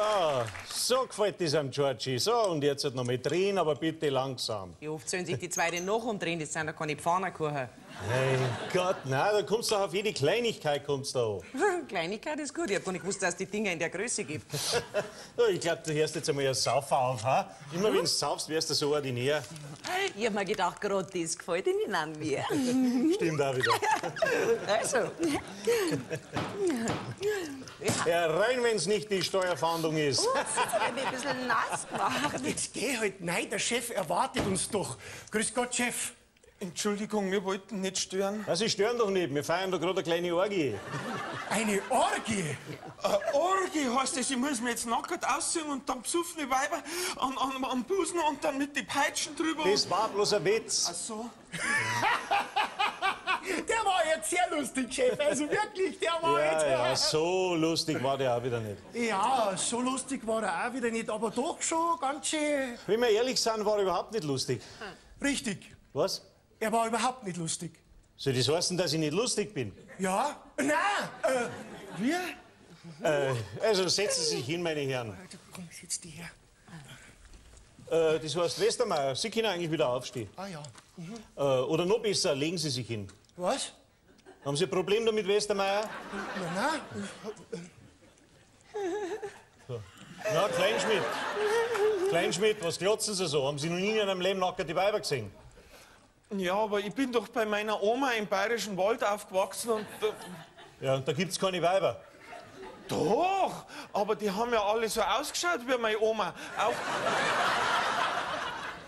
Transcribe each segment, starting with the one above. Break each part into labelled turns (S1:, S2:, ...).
S1: So, so gefällt das am Georgie. So, und jetzt halt noch mit drin, aber bitte langsam.
S2: Wie oft sollen sich die zwei denn noch umdrehen? Das sind ja keine Pfannkuchen.
S1: Mein Gott, nein, da kommst du auf jede Kleinigkeit kommst du an.
S2: Kleinigkeit ist gut. Ich hab gar nicht gewusst, dass es die Dinger in der Größe gibt.
S1: Ich glaube, du hörst jetzt einmal ein Saufer auf, ha? Immer wenn du saufst, wirst du so ordinär.
S2: Ich hab mir gedacht, gerade das gefällt Ihnen an mir.
S1: Stimmt auch wieder.
S2: Also.
S1: Ja, rein, wenn's nicht die Steuerfahndung ist.
S2: Oh, das hat mich ein bisschen nass gemacht.
S3: Jetzt geh halt, nein, der Chef erwartet uns doch. Grüß Gott, Chef.
S4: Entschuldigung, wir wollten nicht stören.
S1: Na, Sie stören doch nicht, wir feiern doch gerade eine kleine Orgie.
S3: Eine Orgie.
S4: Äh, Orgie heißt das, ich muss mir jetzt nackt ausziehen und dann besoffene Weiber an, an, am Busen und dann mit die Peitschen drüber.
S1: Das war bloß ein Witz.
S4: Ach so.
S3: Jetzt sehr lustig, Chef. Also wirklich, der war
S1: Ja, ja,
S3: jetzt.
S1: so lustig war der auch wieder nicht.
S3: Ja, so lustig war er auch wieder nicht, aber doch schon ganz schön
S1: Wenn wir ehrlich sind, war er überhaupt nicht lustig.
S3: richtig.
S1: Was?
S3: Er war überhaupt nicht lustig.
S1: Soll das heißen, dass ich nicht lustig bin?
S3: Ja? Nein, äh, wir?
S1: Äh, also setzen Sie sich hin, meine Herren.
S3: Komm, sitz die her.
S1: Äh, das heißt, Westermeier, Sie können eigentlich wieder aufstehen.
S3: Ah ja.
S1: Äh, oder noch besser, legen Sie sich hin.
S3: Was?
S1: Haben Sie ein Problem damit, Westermeier?
S3: Nein, nein.
S1: Na, Kleinschmidt. Kleinschmidt, was glotzen Sie so? Haben Sie noch nie in einem Leben nackerte Weiber gesehen?
S4: Ja, aber ich bin doch bei meiner Oma im Bayerischen Wald aufgewachsen und. Äh,
S1: Ja, und da gibt's keine Weiber.
S4: doch, aber die haben ja alle so ausgeschaut wie meine Oma. Auch.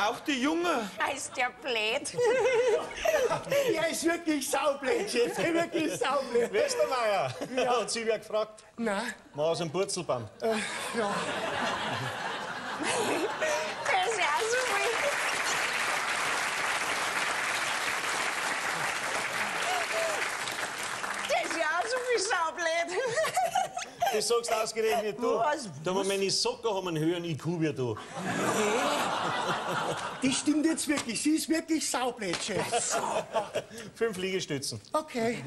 S4: Auch die Junge.
S2: Heißt der blöd?
S3: Er ist wirklich saublöd, Chef. Wirklich saublöd.
S1: Westermeier, hat Sie wer gefragt?
S3: Nein,
S1: Mal aus dem Purzelbaum.
S3: ja.
S2: Ist ja so viel. Das ist ja auch so viel saublöd.
S1: Das sagst du ausgerechnet du.
S2: Was?
S1: Da haben meine Socken haben einen höheren IQ wie du.
S3: Das stimmt jetzt wirklich. Sie ist wirklich saublöd, Chef.
S1: Fünf Liegestützen.
S3: Okay.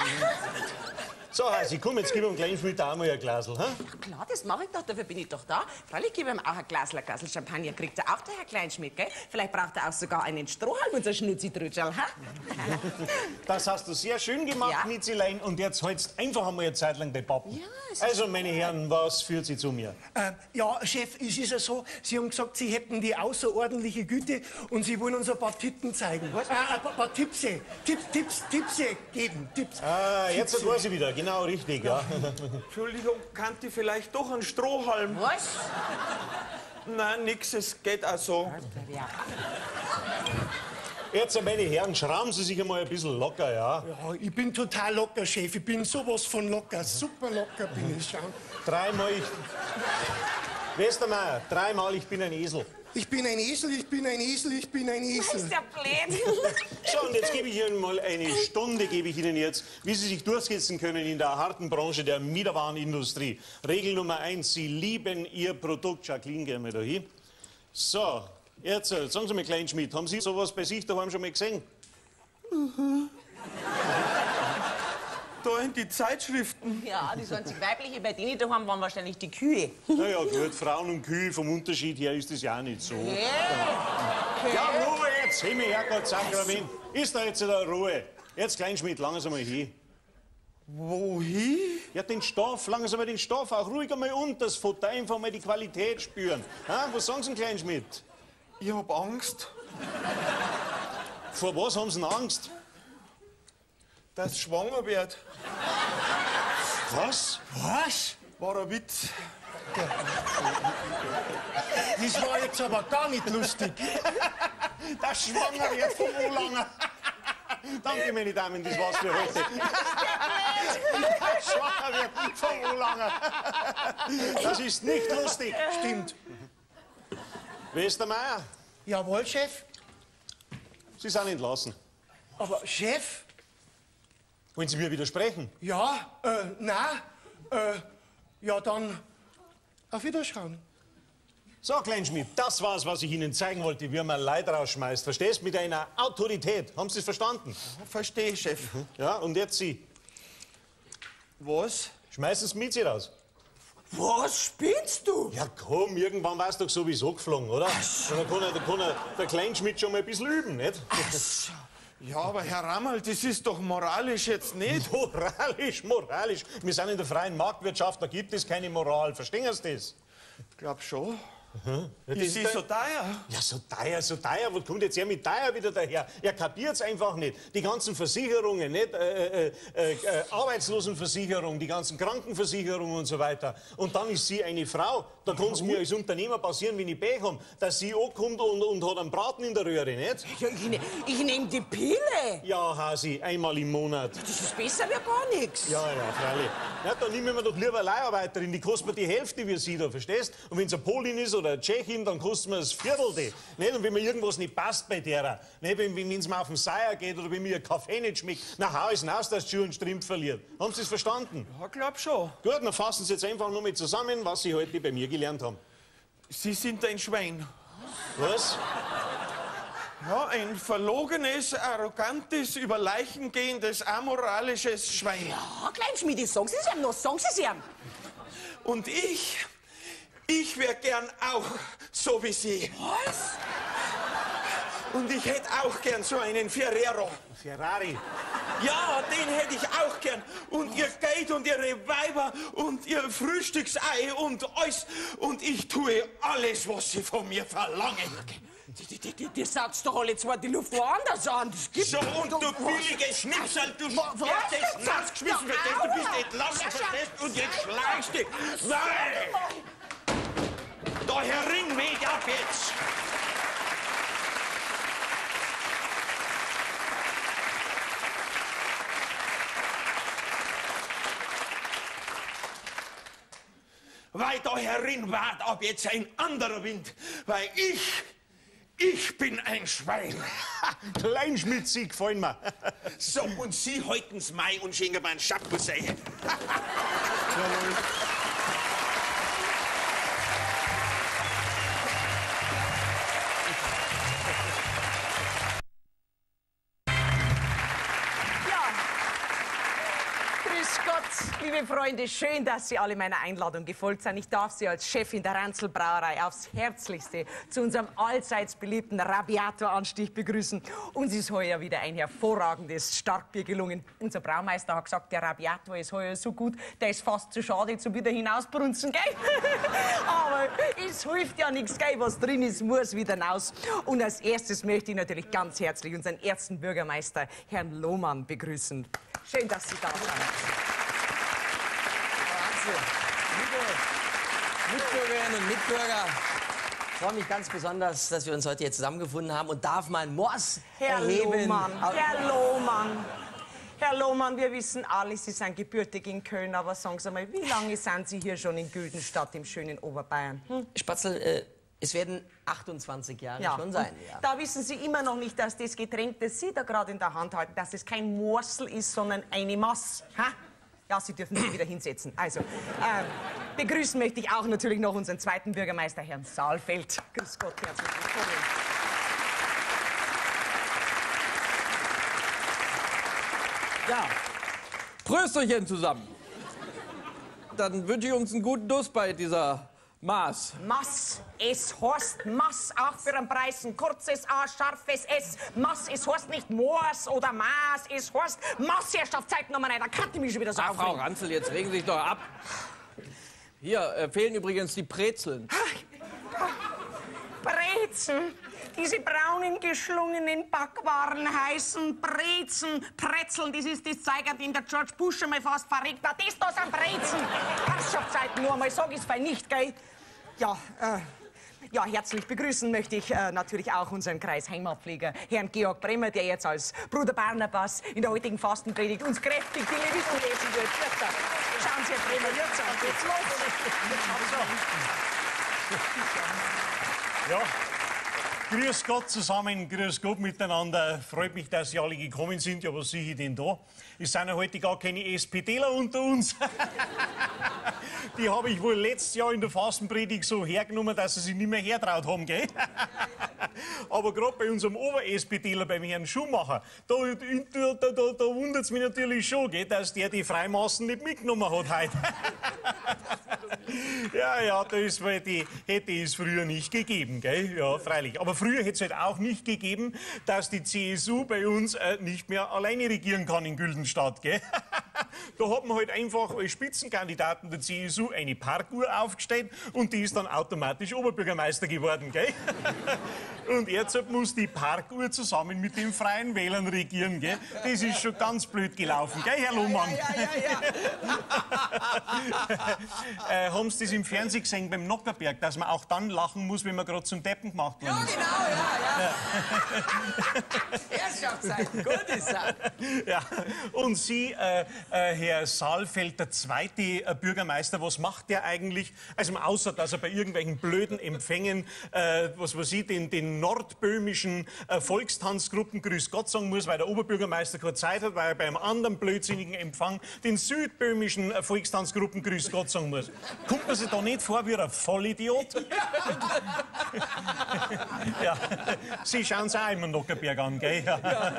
S1: So, Hasi, komm, jetzt gib ihm gleich mit auch mal ein Glasl. Ha?
S2: Klar, das mache ich doch, dafür bin ich doch da. Freilich gebe ich ihm auch ein Glas, ein Glas Champagner, kriegt er auch der Herr Kleinschmidt, gell? Vielleicht braucht er auch sogar einen Strohhalm, unser Schnutzi-Trutschel, ha?
S1: Das hast du sehr schön gemacht,
S2: Ja.
S1: Mitzelein. Und jetzt hältst einfach einmal eine Zeit lang den Pappen.
S2: Ja,
S1: also, meine Herren, was führt Sie zu mir?
S3: Äh, ja, Chef, es ist ja so, Sie haben gesagt, Sie hätten die außerordentliche Güte und Sie wollen uns ein paar Titten zeigen. Was? Äh, ein paar, paar Tippse. Tipps, Tipps, Tippse geben. Tipps.
S1: Ah, jetzt weiß ich wieder. Genau, richtig, ja.
S4: Entschuldigung, kann die vielleicht doch einen Strohhalm?
S2: Was?
S4: Nein, nix, es geht auch so.
S2: Ja.
S1: Jetzt, meine Herren, schrauben Sie sich einmal ein bisschen locker, ja?
S3: Ja, ich bin total locker, Chef. Ich bin sowas von locker. Super locker bin ich schon.
S1: Dreimal ich... Westermeier, dreimal ich bin ein Esel.
S3: Ich bin ein Esel, ich bin ein Esel, ich bin ein
S2: Ist
S3: Esel.
S2: der blöd?
S1: So, und jetzt gebe ich Ihnen mal eine Stunde, gebe ich Ihnen jetzt, wie Sie sich durchsetzen können in der harten Branche der Miederwarenindustrie. Regel Nummer eins, Sie lieben Ihr Produkt. Jacqueline, gehen wir da hin. So, jetzt, äh, sagen Sie mir, Kleinschmidt, haben Sie sowas bei sich daheim schon mal gesehen?
S4: Da in die Zeitschriften.
S2: Ja, die einzig weibliche bei denen da haben, waren wahrscheinlich die Kühe.
S1: Naja, gut, Frauen und Kühe, vom Unterschied her ist das ja auch nicht so. Ja, Ruhe jetzt, Himmel, Herrgott, Sakrament. Ist da jetzt wieder Ruhe? Jetzt, Kleinschmidt, langen Sie mal hin.
S4: Wohin?
S1: Ja, den Stoff, langen Sie mal den Stoff, auch ruhig einmal unter das Futter, einfach mal die Qualität spüren. Ha, was sagen Sie, denn, Kleinschmidt?
S4: Ich hab Angst,
S1: Vor was haben Sie denn Angst?
S4: Dass schwanger wird.
S1: Was?
S3: Was?
S4: War ein Witz.
S3: Das war jetzt aber gar nicht lustig.
S1: Das Schwanger wird vom Ulanger. Danke, meine Damen, das war's für heute. Das Schwanger wird vom Ulanger. Das ist nicht lustig.
S3: Stimmt.
S1: Westermeier,
S3: Jawohl, Chef.
S1: Sie sind entlassen.
S3: Aber Chef?
S1: Wollen Sie mir widersprechen?
S3: Ja, äh, na, äh, ja dann auf Wiederschauen.
S1: So, Kleinschmidt, das war's, was ich Ihnen zeigen wollte, wie man Leid rausschmeißt. Verstehst? Mit einer Autorität. Haben Sie es verstanden?
S4: Verstehe, Chef.
S1: Ja, und jetzt Sie.
S4: Was?
S1: Schmeißen Sie Miezi raus.
S4: Was spinnst du?
S1: Ja komm, irgendwann war's doch sowieso geflogen, oder? Und dann kann, er, dann kann er, der Kleinschmidt schon mal ein bisschen üben, nicht?
S4: Ja, aber Herr Rammerl, das ist doch moralisch jetzt nicht.
S1: Moralisch, moralisch. Wir sind in der freien Marktwirtschaft, da gibt es keine Moral. Verstehen Sie das?
S4: Ich glaub schon.
S1: Ja, das
S4: Ist sie
S1: der-
S4: so teuer?
S1: Ja, so teuer, so teuer. Wo kommt jetzt er mit teuer wieder daher? Er kapiert's einfach nicht. Die ganzen Versicherungen, nicht? Äh, äh, äh, äh, Arbeitslosenversicherung, die ganzen Krankenversicherungen und so weiter. Und dann ist sie eine Frau. Da kann es mir als Unternehmer passieren, wenn ich Pech habe, dass sie ankommt und, und hat einen Braten in der Röhre, nicht?
S2: Ja, ich, ne, ich nehme die Pille.
S1: Ja, Hasi, einmal im Monat.
S2: Das ist besser wie gar nichts.
S1: Ja, ja, freilich. Ja, dann nehmen wir doch lieber eine Leiharbeiterin, die kostet mir die Hälfte wie sie da, verstehst? Und wenn es eine Polin ist oder eine Tschechin, dann kostet mir das Viertelte. Nicht? Und wenn mir irgendwas nicht passt bei derer, nicht? wenn es mir auf den Seier geht oder wenn mir ein Kaffee nicht schmeckt, na hau es raus, dass die Schuhe einen Strimpf verliert. Haben Sie es verstanden?
S4: Ja, glaub schon.
S1: Gut, dann fassen Sie jetzt einfach nur mal zusammen, was Sie heute bei mir gelernt haben.
S4: Sie sind ein Schwein.
S1: Was?
S4: Ja, ein verlogenes, arrogantes, über Leichen gehendes, amoralisches Schwein.
S2: Kleinschmiedi, sagen Sie es ihm noch, sagen Sie es ihm.
S4: Und ich, ich wär gern auch so wie Sie.
S2: Was?
S4: Und ich hätte auch gern so einen Ferrero.
S1: Ferrari.
S4: Ja, den hätte ich auch gern. Und ihr Geld und ihre Weiber und ihr Frühstücksei und alles. Und ich tue alles, was sie von mir verlangen.
S2: Die, die, sagt's doch alle zwar die Luft woanders an. Das gibt
S4: So, und du billige Schnipsel, du
S2: Was?
S4: sperrtest nassgeschmissen,
S2: Ja,
S4: verstehst du? bist entlassen, verstehst. Und jetzt schleichst du. Nein! Da herin, weg ab jetzt! Weil da herin wart ab jetzt ein anderer Wind, weil ich, ich bin ein Schwein.
S1: Kleinschmidt, Sie gefallen mir.
S4: So, und Sie halten's Mai und schenken mir einen Schappusei.
S2: liebe Freunde, schön, dass Sie alle meiner Einladung gefolgt sind. Ich darf Sie als Chefin der Ranzel Brauerei aufs Herzlichste zu unserem allseits beliebten Rabiator-Anstich begrüßen. Uns ist heuer wieder ein hervorragendes Starkbier gelungen. Unser Braumeister hat gesagt, der Rabiator ist heuer so gut, der ist fast zu schade zum wieder hinausbrunzen, gell? Aber es hilft ja nichts, gell? Was drin ist, muss wieder raus. Und als erstes möchte ich natürlich ganz herzlich unseren ersten Bürgermeister, Herrn Lohmann, begrüßen. Schön, dass Sie da sind.
S5: Liebe Mitbürgerinnen und Mitbürger, ich freue mich ganz besonders, dass wir uns heute hier zusammengefunden haben und darf mein Moss
S2: Herr
S5: erheben.
S2: Lohmann,
S5: Au-
S2: Herr Lohmann. Herr Lohmann, wir wissen alle, Sie sind gebürtig in Köln, aber sagen Sie mal, wie lange sind Sie hier schon in Güldenstadt im schönen Oberbayern? Hm?
S5: Spatzel, äh, es werden 28 Jahre schon sein. Ja.
S2: Da wissen Sie immer noch nicht, dass das Getränk, das Sie da gerade in der Hand halten, dass es kein Morsel ist, sondern eine Mass. Ha? Ja, Sie dürfen sich wieder hinsetzen. Also, äh, begrüßen möchte ich auch natürlich noch unseren zweiten Bürgermeister, Herrn Saalfeld. Grüß Gott, herzlich willkommen.
S6: Ja, Prösterchen zusammen. Dann wünsche ich uns einen guten Durst bei dieser Maß.
S2: Mass, es heißt Mass, auch für einen Preis ein kurzes A, scharfes S. Mass, es heißt nicht Moors oder Maß, es heißt Mass, Herrschaft, Zeit Nummer rein, da kann ich mich schon wieder so
S6: Ah, Frau
S2: aufregen.
S6: Ranzel, jetzt regen Sie sich doch ab. Hier äh, fehlen übrigens die Brezeln.
S2: Brezen, diese braunen, geschlungenen Backwaren heißen Brezen, Pretzeln, das ist das Zeug, an dem der George Bush schon mal fast verreckt hat. Das da sind Brezen. Herrschaftszeit nur einmal, sag ich's fein nicht, gell? Ja, äh, ja, herzlich begrüßen möchte ich äh, natürlich auch unseren Kreisheimatpfleger, Herrn Georg Bremmer, der jetzt als Bruder Barnabas in der heutigen Fastenpredigt uns kräftig die Leviten lesen wird. Schauen Sie, Herr Bremmer, jetzt geht's los.
S1: Ja, Grüß Gott zusammen, grüß Gott miteinander. Freut mich, dass Sie alle gekommen sind. Ja, was sehe ich denn da? Es sind ja heute gar keine SPDler unter uns. Die habe ich wohl letztes Jahr in der Fastenpredigt so hergenommen, dass sie sich nicht mehr hertraut haben, gell? Aber gerade bei unserem Ober-SPDler, beim Herrn Schumacher, da, da, da, da, wundert es mich natürlich schon, gell, dass der die Freimaßen nicht mitgenommen hat heute. Ja, ja, das hätte es früher nicht gegeben, gell? Ja, freilich. Aber früher hätte es halt auch nicht gegeben, dass die CSU bei uns äh, nicht mehr alleine regieren kann in Güldenstadt, gell? Da hat man halt einfach als Spitzenkandidaten der CSU eine Parkuhr aufgestellt und die ist dann automatisch Oberbürgermeister geworden, gell? Und jetzt muss die Parkuhr zusammen mit den Freien Wählern regieren, gell? Das ist schon ganz blöd gelaufen, gell, Herr Lohmann?
S5: Ja, ja, ja.
S1: Äh, haben Sie das im Fernsehen gesehen beim Nockerberg, dass man auch dann lachen muss, wenn man gerade zum Deppen gemacht
S5: Ja,
S1: worden ist?
S5: genau, ja, ja. Herrschaftszeiten, gut ist er.
S1: Ja. Und Sie, äh, äh, Herr Saalfeld, der zweite äh, Bürgermeister, was macht der eigentlich? Also außer, dass er bei irgendwelchen blöden Empfängen, äh, was weiß ich, den, den nordböhmischen äh, Volkstanzgruppen Grüß Gott sagen muss, weil der Oberbürgermeister keine Zeit hat, weil er bei einem anderen blödsinnigen Empfang den südböhmischen äh, Volkstanzgruppen Grüß Gott sagen muss. Kommt man sich da nicht vor wie ein Vollidiot? Ja, Sie schauen es auch immer Nockerberg an, gell? Ja.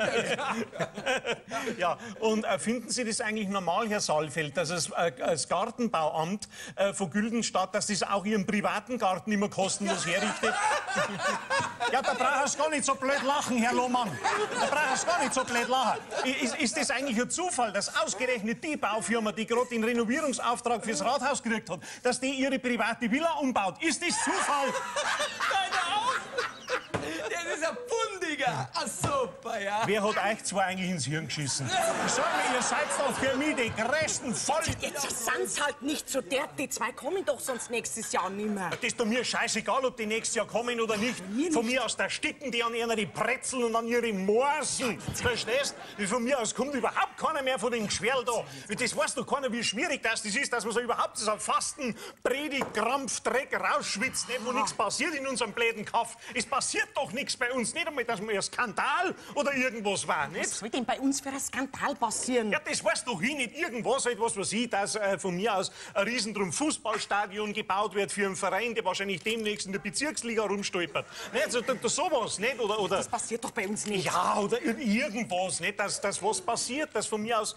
S1: ja. Und äh, finden Sie das eigentlich normal, Herr Saalfeld, dass es, äh, das Gartenbauamt äh, von Güldenstadt, dass das auch Ihren privaten Garten immer kostenlos herrichtet? ja, da brauchst du gar nicht so blöd lachen, Herr Lohmann. Da brauchst du gar nicht so blöd lachen. Ist, ist das eigentlich ein Zufall, dass ausgerechnet die Baufirma, die gerade den Renovierungsauftrag fürs Rathaus gekriegt hat, dass die ihre private Villa umbaut? Ist das Zufall?
S5: Deine auf! Das ist ein Fundiger. Ah, super, ja.
S1: Wer hat euch zwei eigentlich ins Hirn geschissen? Ich sag mir, ihr seid doch für mich die größten Voll...
S2: Jetzt sind's halt nicht so der, die zwei kommen doch sonst nächstes Jahr nimmer.
S1: Das ist doch mir scheißegal, ob die nächstes Jahr kommen oder nicht. Von mir aus, da sticken die an ihre Brezeln und an ihre Morsen. Verstehst? Von mir aus kommt überhaupt keiner mehr von dem Geschwerl da. Das weiß doch keiner, wie schwierig das, ist, dass man so überhaupt so Fasten, Predigt, Krampf, Dreck rausschwitzt, nicht, wo nichts passiert in unserem bläden Kaff. Es passiert doch nichts bei uns. Nicht einmal, dass man ein Skandal oder irgendwas war, nicht?
S2: Was soll denn bei uns für ein Skandal passieren?
S1: Ja, das weiß doch ich nicht. Irgendwas, halt, was ich, dass äh, von mir aus ein riesendrum Fußballstadion gebaut wird für einen Verein, der wahrscheinlich demnächst in der Bezirksliga rumstolpert. Nicht? So, da, da, sowas, nicht? Oder, oder,
S2: Das passiert doch bei uns nicht.
S1: ja, oder ir- irgendwas, nicht? Dass, dass was passiert, dass von mir aus,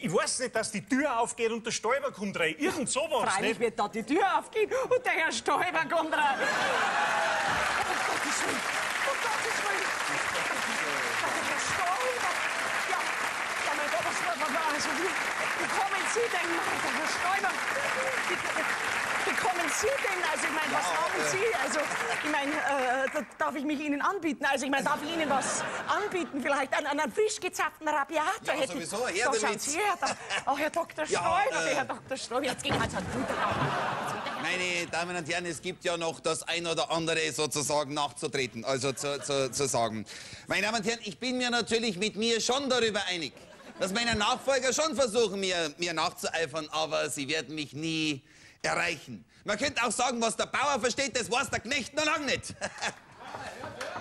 S1: ich weiß nicht, dass die Tür aufgeht und der Stäuber kommt rein. Irgend sowas,
S2: Freilich
S1: nicht?
S2: wird da die Tür aufgehen und der Herr Stoiber kommt rein. Mein Gott, was war da? Also, wie, wie kommen Sie denn, mein Herr Stoiber? Wie, wie kommen Sie denn? Also, ich meine, was haben Sie? Also, ich meine, äh, da, darf ich mich Ihnen anbieten? Also, ich meine, darf ich Ihnen was anbieten? Vielleicht einen, einen frisch gezapften Rabiator?
S7: Ja,
S2: Hätte ich-
S7: sowieso, her
S2: da
S7: damit.
S2: Sie her, da, oh, Herr Dr.
S7: Ja,
S2: Stoiber,
S7: äh,
S2: der Herr Dr. Stoiber. Jetzt ging halt ein guter
S7: Meine Damen und Herren, es gibt ja noch das ein oder andere sozusagen nachzutreten, also zu, zu, zu sagen. Meine Damen und Herren, ich bin mir natürlich mit mir schon darüber einig, dass meine Nachfolger schon versuchen, mir, mir nachzueifern, aber sie werden mich nie erreichen. Man könnte auch sagen, was der Bauer versteht, das weiß der Knecht noch lange nicht.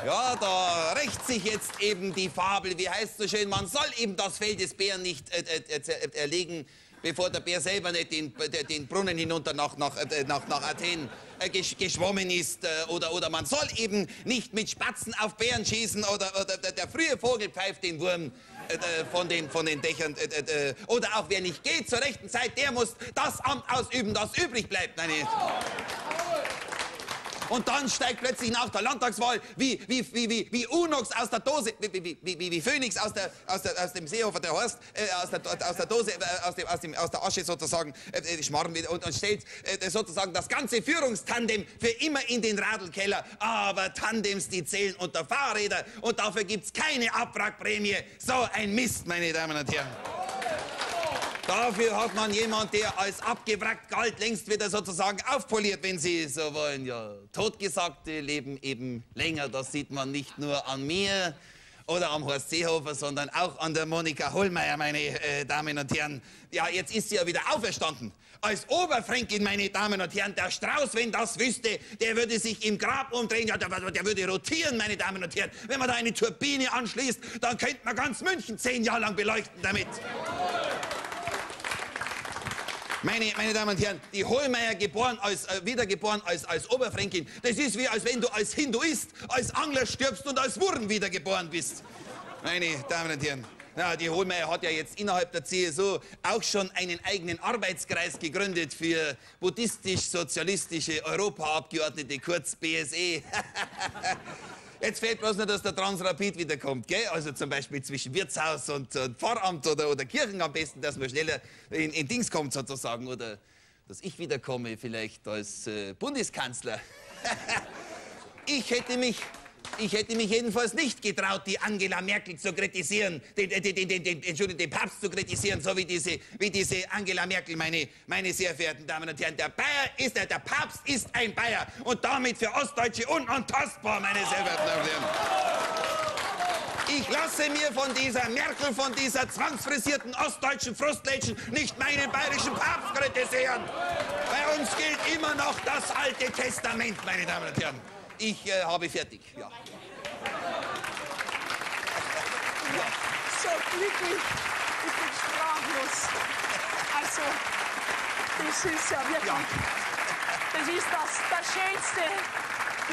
S7: Ja, da rächt sich jetzt eben die Fabel. Wie heißt so schön, man soll eben das Fell des Bären nicht äh, äh, äh, erlegen, bevor der Bär selber nicht den, den Brunnen hinunter nach, nach, äh, nach, nach Athen äh, gesch geschwommen ist. Äh, oder, oder man soll eben nicht mit Spatzen auf Bären schießen. Oder, oder der, frühe Vogel pfeift den Wurm von, den, von den Dächern. Oder auch wer nicht geht zur rechten Zeit, der muss das Amt ausüben, das übrig bleibt. Meine und dann steigt plötzlich nach der Landtagswahl wie, wie, wie, wie, wie Unox aus der Dose, wie, wie, wie, wie, wie Phönix aus, der, aus, der, aus dem Seehofer, der Horst, äh, aus, der, aus der Dose, äh, aus, dem, aus, dem, aus der Asche sozusagen, äh, äh, Schmarrn wieder und, und stellt äh, sozusagen das ganze Führungstandem für immer in den Radelkeller. Aber Tandems, die zählen unter Fahrräder und dafür gibt's keine Abwrackprämie. So ein Mist, meine Damen und Herren. Dafür hat man jemand, der als abgewrackt galt, längst wieder sozusagen aufpoliert, wenn Sie so wollen. Ja, Totgesagte leben eben länger. Das sieht man nicht nur an mir oder am Horst Seehofer, sondern auch an der Monika Hohlmeier, meine äh, Damen und Herren. Ja, jetzt ist sie ja wieder auferstanden. Als Oberfränkin, meine Damen und Herren, der Strauß, wenn das wüsste, der würde sich im Grab umdrehen, ja, der, der würde rotieren, meine Damen und Herren. Wenn man da eine Turbine anschließt, dann könnte man ganz München zehn Jahre lang beleuchten damit. Meine, meine Damen und Herren, die Hohlmeier geboren als, äh, wiedergeboren als, als Oberfränkin, das ist wie als wenn du als Hinduist, als Angler stirbst und als Wurm wiedergeboren bist. Meine Damen und Herren, ja, die Hohlmeier hat ja jetzt innerhalb der CSU auch schon einen eigenen Arbeitskreis gegründet für buddhistisch-sozialistische Europaabgeordnete, kurz BSE. Jetzt fehlt bloß noch, dass der Transrapid wiederkommt, gell? Also zum Beispiel zwischen Wirtshaus und, und Pfarramt oder, oder Kirchen am besten, dass man schneller in, in Dings kommt sozusagen. Oder dass ich wiederkomme vielleicht als äh, Bundeskanzler. ich hätte mich ich hätte mich jedenfalls nicht getraut, die Angela Merkel zu kritisieren, den, den, den, den, Entschuldigung, den Papst zu kritisieren, so wie diese, wie diese Angela Merkel, meine, meine sehr verehrten Damen und Herren. Der Bayer ist, der, der Papst ist ein Bayer und damit für Ostdeutsche unantastbar, meine sehr verehrten Damen und Herren. Ich lasse mir von dieser Merkel, von dieser zwangsfrisierten ostdeutschen Frustlädchen nicht meinen bayerischen Papst kritisieren. Bei uns gilt immer noch das alte Testament, meine Damen und Herren. Ich äh, habe fertig. Ja.
S2: ja. So glücklich. Ich bin sprachlos. Also, das ist ja wirklich. Ja. Das ist das, das Schönste.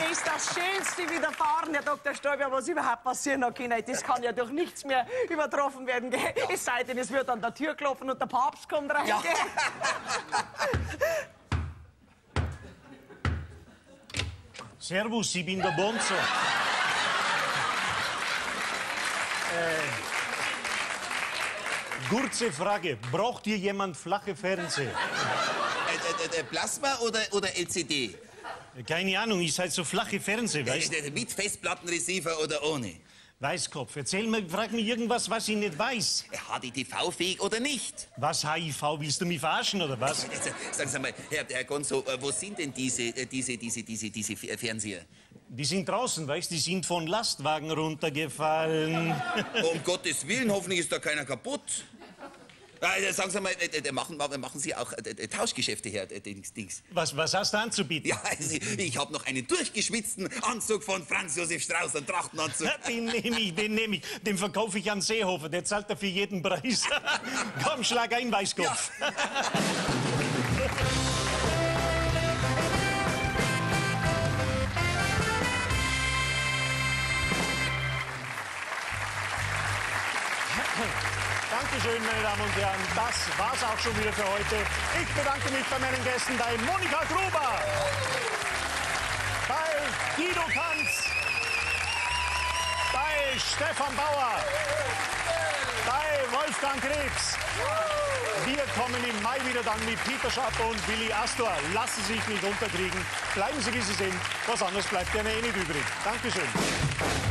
S2: Mir ist das Schönste widerfahren, Herr Dr. Stoiber, was überhaupt passieren kann. Das kann ja durch nichts mehr übertroffen werden. Gell? Es sei denn, es wird an der Tür klopfen und der Papst kommt rein. Ja.
S1: Servus, ich bin der Bonzo. Äh, kurze Frage. Braucht hier jemand flache Fernseher?
S7: Äh, äh, äh, Plasma oder, oder LCD?
S1: Keine Ahnung, ich seid so flache Fernseher, weißt
S7: du? Mit Festplattenreceiver oder ohne?
S1: Weißkopf, erzähl mir, frag mir irgendwas, was ich nicht weiß.
S7: HDTV-fähig oder nicht?
S1: Was HIV? Willst du mich verarschen oder was?
S7: Sagen Sie mal, Herr, Herr Gonzo, äh, wo sind denn diese, äh, diese, diese, diese, diese Fernseher?
S1: Die sind draußen, weißt du, die sind von Lastwagen runtergefallen.
S7: um Gottes Willen, hoffentlich ist da keiner kaputt. Äh, sagen Sie mal, äh, äh, machen, machen Sie auch Tauschgeschäfte her, Dings, Dings.
S1: Was, was hast du anzubieten?
S7: Ja, also, ich habe noch einen durchgeschwitzten Anzug von Franz Josef Strauß, einen Trachtenanzug.
S1: Den nehme ich, den nehme ich. Den verkaufe ich an Seehofer, der zahlt dafür jeden Preis. Komm, schlag ein, Weißkopf. Ja. Dankeschön, meine Damen und Herren. Das war's auch schon wieder für heute. Ich bedanke mich bei meinen Gästen, bei Monika Gruber, bei Guido Kanz, bei Stefan Bauer, bei Wolfgang Krebs. Wir kommen im Mai wieder dann mit Peter Schapp und Willi Astor. Lassen Sie sich nicht unterkriegen. Bleiben Sie, wie Sie sind. Was anderes bleibt ja eh nicht übrig. Dankeschön.